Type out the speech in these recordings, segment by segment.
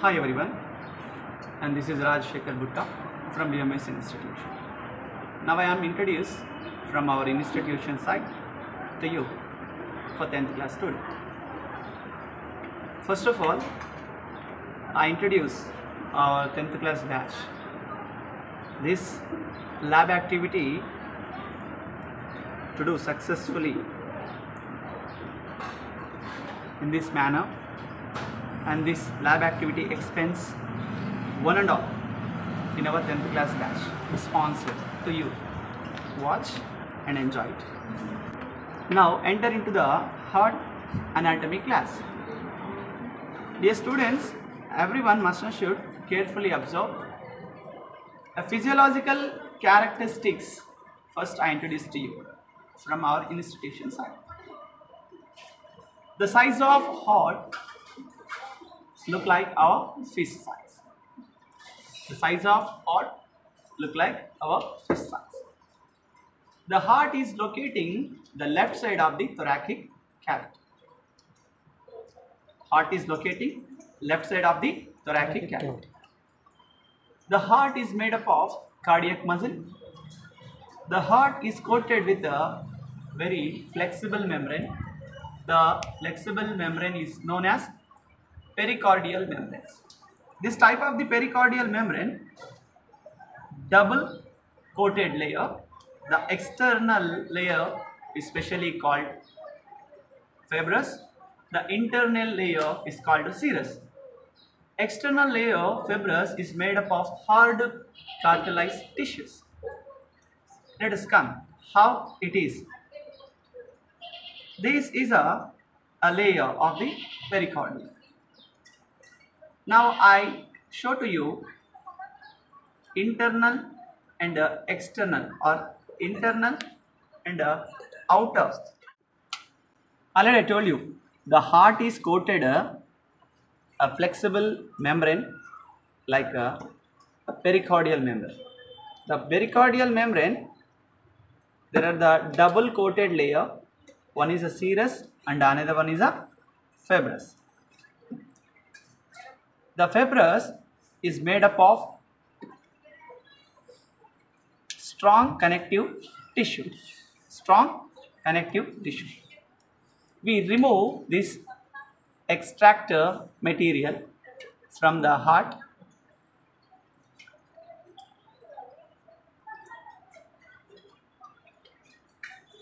Hi everyone, and this is Rajashekar Butta from BMS Institution. Now I am introduced from our institution side to you for 10th class student. First of all, I introduce our 10th class batch. This lab activity to do successfully in this manner and this lab activity extends one and all in our 10th class batch. Sponsored to you. Watch and enjoy it. Now enter into the heart anatomy class. Dear students everyone must and should carefully observe a physiological characteristics. First i introduce to you from our institution side. The size of heart look like our fist size. The size of heart look like our fist size. The heart is locating the left side of the thoracic cavity. Heart is locating left side of the thoracic cavity. The heart is made up of cardiac muscle. The heart is coated with a very flexible membrane. The flexible membrane is known as pericardial membranes. This type of the pericardial membrane, double coated layer, the external layer is specially called fibrous, the internal layer is called serous. External layer fibrous is made up of hard cartilage tissues. Let us come how it is. This is a, a layer of the pericardium. Now I show to you internal and uh, external or internal and uh, outer. Already I told you the heart is coated uh, a flexible membrane like a, a pericardial membrane. The pericardial membrane there are the double coated layer one is a serous and another one is a fibrous. The fibrous is made up of strong connective tissue. Strong connective tissue. We remove this extractor material from the heart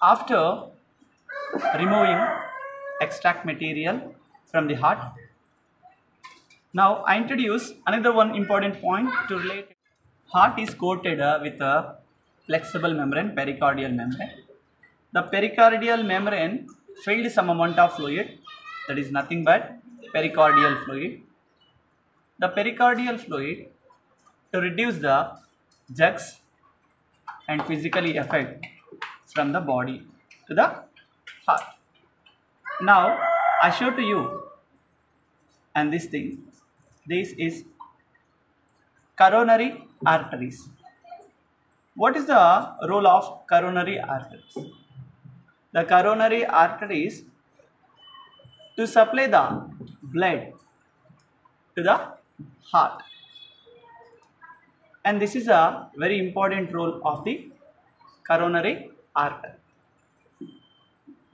after removing extract material from the heart now I introduce another one important point to relate. Heart is coated uh, with a flexible membrane, pericardial membrane. The pericardial membrane filled some amount of fluid that is nothing but pericardial fluid. The pericardial fluid to reduce the jugs and physically effect from the body to the heart. Now I show to you and this thing this is coronary arteries. What is the role of coronary arteries? The coronary arteries to supply the blood to the heart. And this is a very important role of the coronary artery.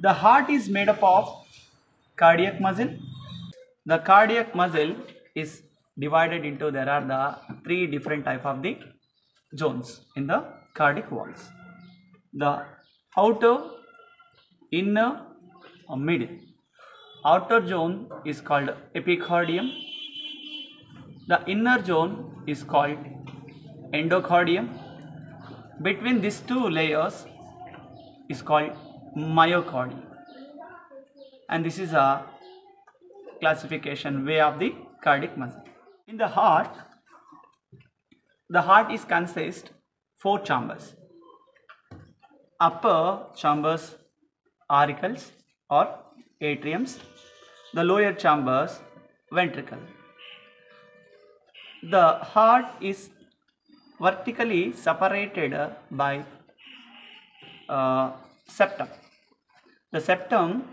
The heart is made up of cardiac muscle. The cardiac muscle is divided into there are the three different type of the zones in the cardiac walls. The outer inner or middle. Outer zone is called epicardium. The inner zone is called endocardium. Between these two layers is called myocardium. And this is a classification way of the cardiac muscle. In the heart, the heart is consist four chambers. Upper chambers auricles or atriums, the lower chambers ventricle. The heart is vertically separated by uh, septum. The septum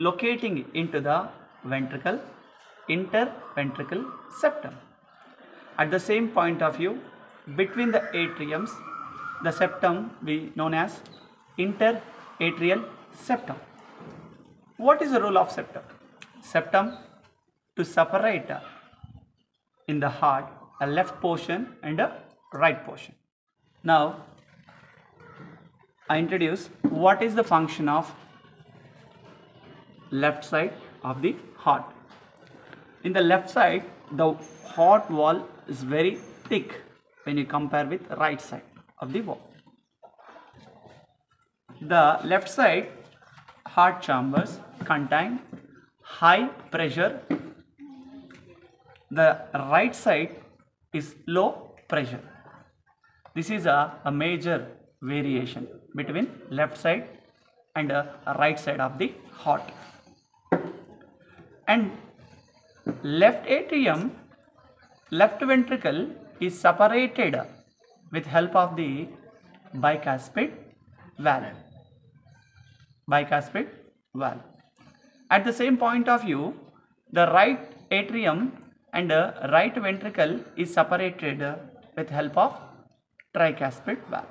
locating into the ventricle interventricle septum. At the same point of view, between the atriums, the septum we known as interatrial septum. What is the role of septum? Septum to separate in the heart a left portion and a right portion. Now, I introduce what is the function of left side of the heart. In the left side, the heart wall is very thick when you compare with right side of the wall. The left side heart chambers contain high pressure. The right side is low pressure. This is a, a major variation between left side and uh, right side of the heart. And left atrium, left ventricle is separated with help of the bicuspid valve. Bicuspid valve. At the same point of view, the right atrium and right ventricle is separated with help of tricuspid valve.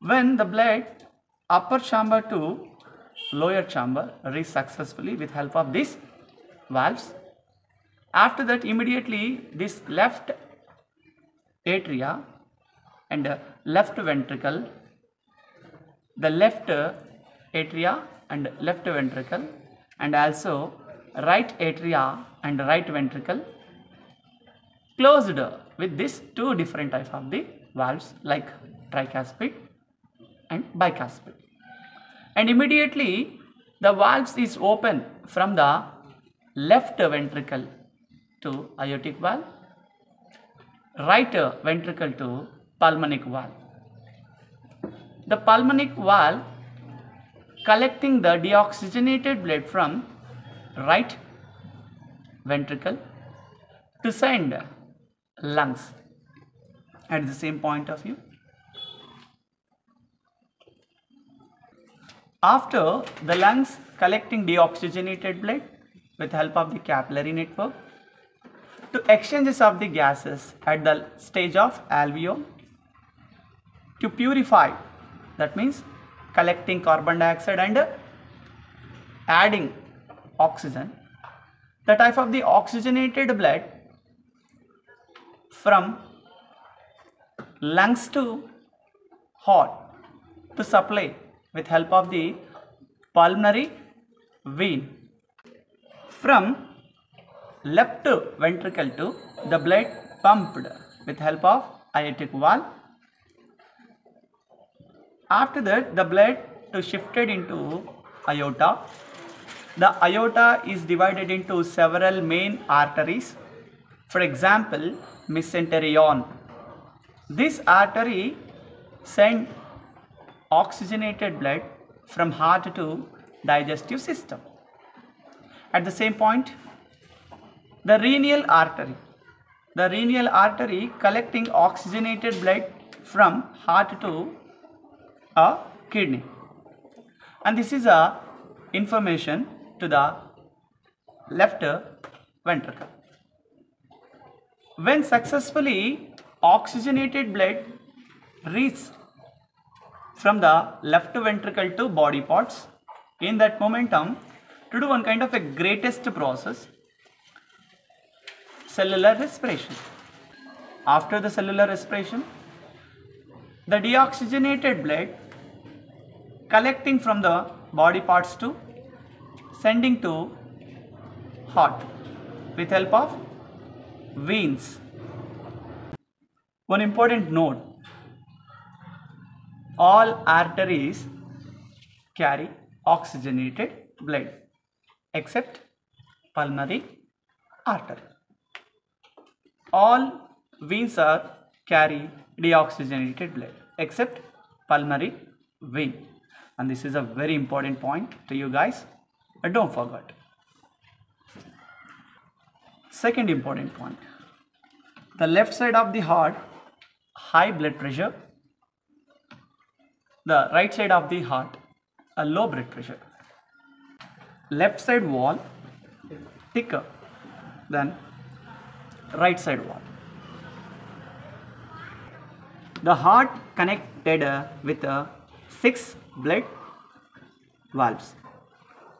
When the blood upper chamber to lower chamber reach successfully with help of these valves, after that immediately this left atria and left ventricle, the left atria and left ventricle and also right atria and right ventricle closed with these two different types of the valves like tricuspid and bicuspid. And immediately the valves is open from the left ventricle to aortic valve right ventricle to pulmonic valve the pulmonic valve collecting the deoxygenated blood from right ventricle to send lungs at the same point of view. After the lungs collecting deoxygenated blood with help of the capillary network to exchanges of the gases at the stage of alveoli to purify that means collecting carbon dioxide and adding oxygen. The type of the oxygenated blood from lungs to heart to supply with help of the pulmonary vein from left ventricle to the blood pumped with help of aortic valve. After that the blood is shifted into aorta the aorta is divided into several main arteries. For example mesenterion. This artery send oxygenated blood from heart to digestive system at the same point? The renal artery. The renal artery collecting oxygenated blood from heart to a kidney. And this is a information to the left ventricle. When successfully oxygenated blood reaches from the left ventricle to body parts in that momentum to do one kind of a greatest process cellular respiration. After the cellular respiration the deoxygenated blood collecting from the body parts to sending to heart with help of veins. One important note all arteries carry oxygenated blood except pulmonary artery. All veins are carry deoxygenated blood except pulmonary vein. And this is a very important point to you guys. But don't forget. Second important point. The left side of the heart high blood pressure. The right side of the heart a low blood pressure left side wall thicker than right side wall. The heart connected uh, with uh, six blood valves.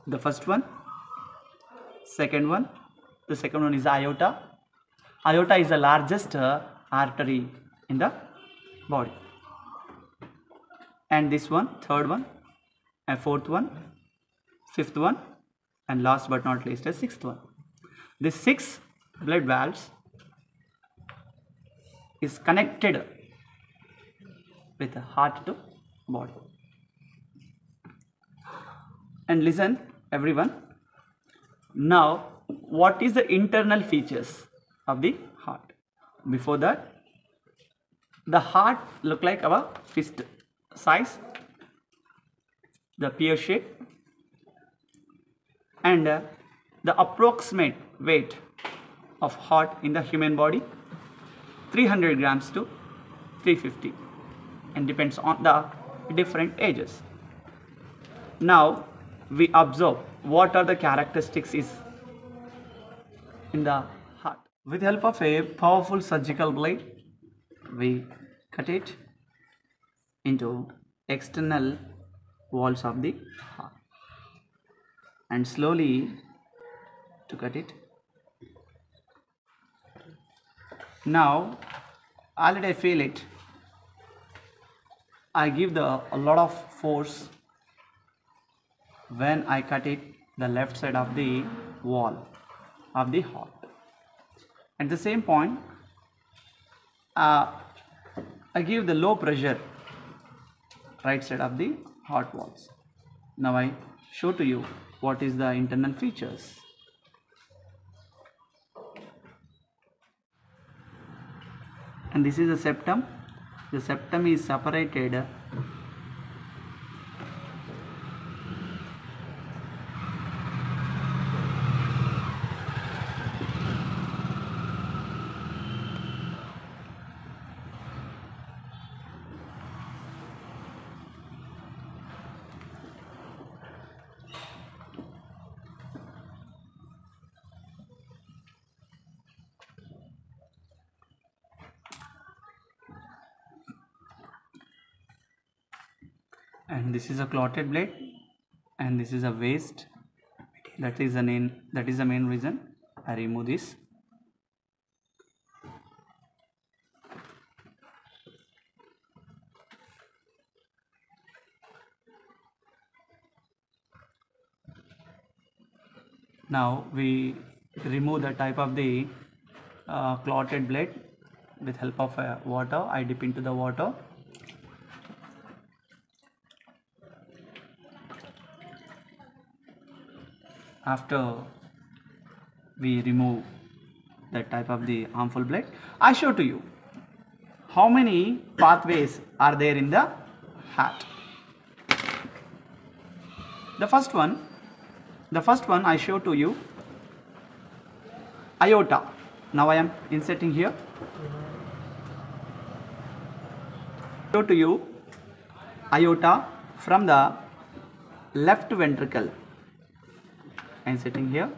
The first one, second one, the second one is aorta. Aorta is the largest uh, artery in the body. And this one, third one, and fourth one, fifth one, and last but not least, the sixth one. The six blood valves is connected with the heart to body. And listen, everyone. Now, what is the internal features of the heart? Before that, the heart look like our fist size, the pear shape, and the approximate weight of heart in the human body 300 grams to 350 and depends on the different ages. Now we observe what are the characteristics is in the heart. With help of a powerful surgical blade we cut it into external walls of the heart and slowly to cut it. Now already I feel it I give the a lot of force when I cut it the left side of the wall of the heart at the same point uh, I give the low pressure right side of the heart walls. Now I show to you what is the internal features? And this is the septum. The septum is separated and this is a clotted blade. And this is a waste. That is the main that is the main reason I remove this. Now we remove the type of the uh, clotted blade with help of uh, water. I dip into the water after we remove that type of the harmful blade i show to you how many pathways are there in the heart. The first one the first one i show to you aorta now i am inserting here. Show to you aorta from the left ventricle and sitting here.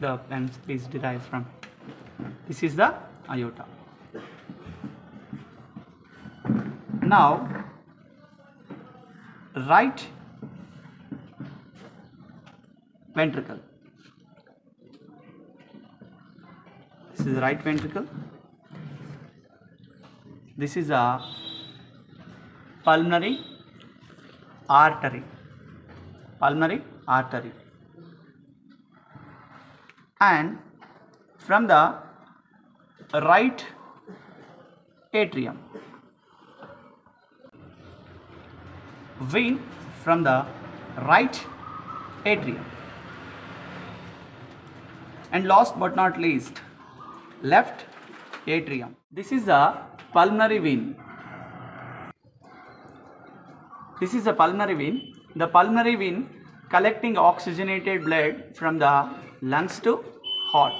The pen is derived from this is the aorta now right ventricle. This is right ventricle. This is a pulmonary artery. Pulmonary artery. And from the right atrium. Vein from the right atrium. And last but not least left atrium. This is a pulmonary vein. This is a pulmonary vein. The pulmonary vein collecting oxygenated blood from the lungs to heart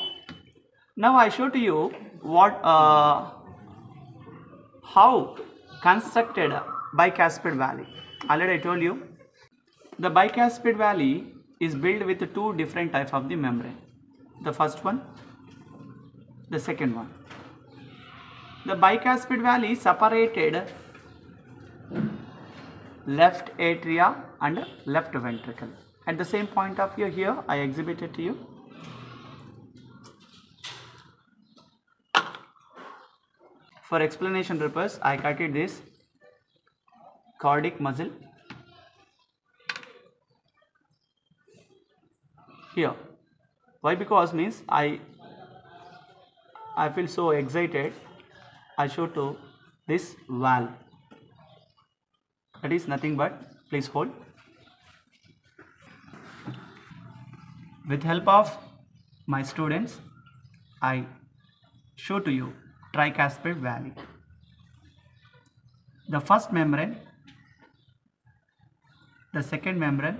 now i show to you what uh, how constructed bicuspid valley already i told you the bicuspid valley is built with two different type of the membrane the first one, the second one. The bicuspid valley separated left atria and left ventricle. At the same point of view here, I exhibited to you. For explanation purpose, I cutted this cardiac muscle here. Why? Because means I I feel so excited. I show to this valve. That is nothing but please hold. With help of my students, I show to you tricuspid valley. The first membrane, the second membrane,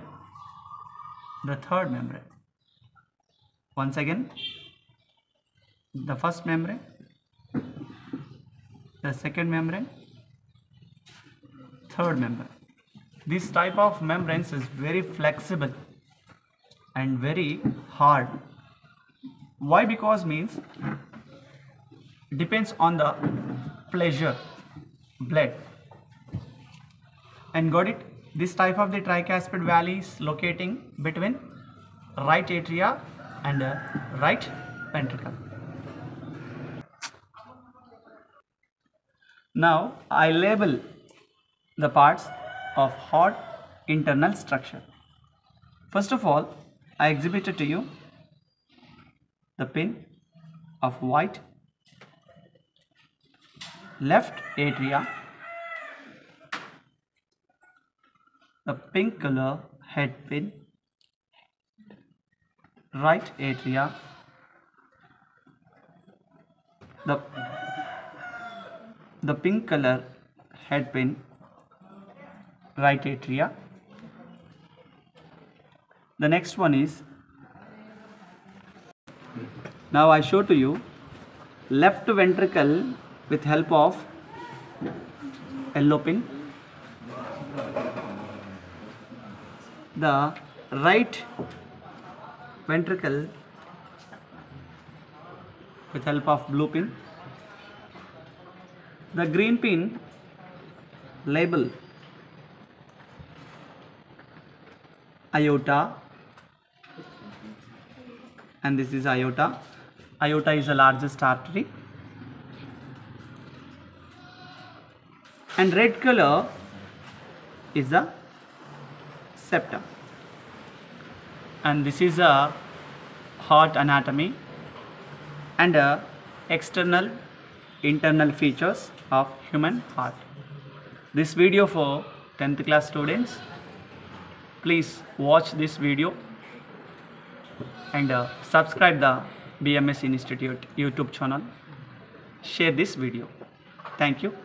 the third membrane. Once again, the first membrane, the second membrane, third membrane. This type of membranes is very flexible and very hard. Why? Because means depends on the pleasure blood and got it this type of the tricuspid valley is locating between right atria and uh, right ventricle now i label the parts of heart internal structure first of all i exhibited to you the pin of white left atria the pink color head pin right atria the the pink color head pin right atria the next one is now i show to you left ventricle with help of yellow pin. The right ventricle with help of blue pin. The green pin label aorta and this is aorta. Aorta is the largest artery. And red color is the septum. And this is a heart anatomy and uh, external internal features of human heart. This video for 10th class students. Please watch this video and uh, subscribe the bms institute youtube channel. Share this video. Thank you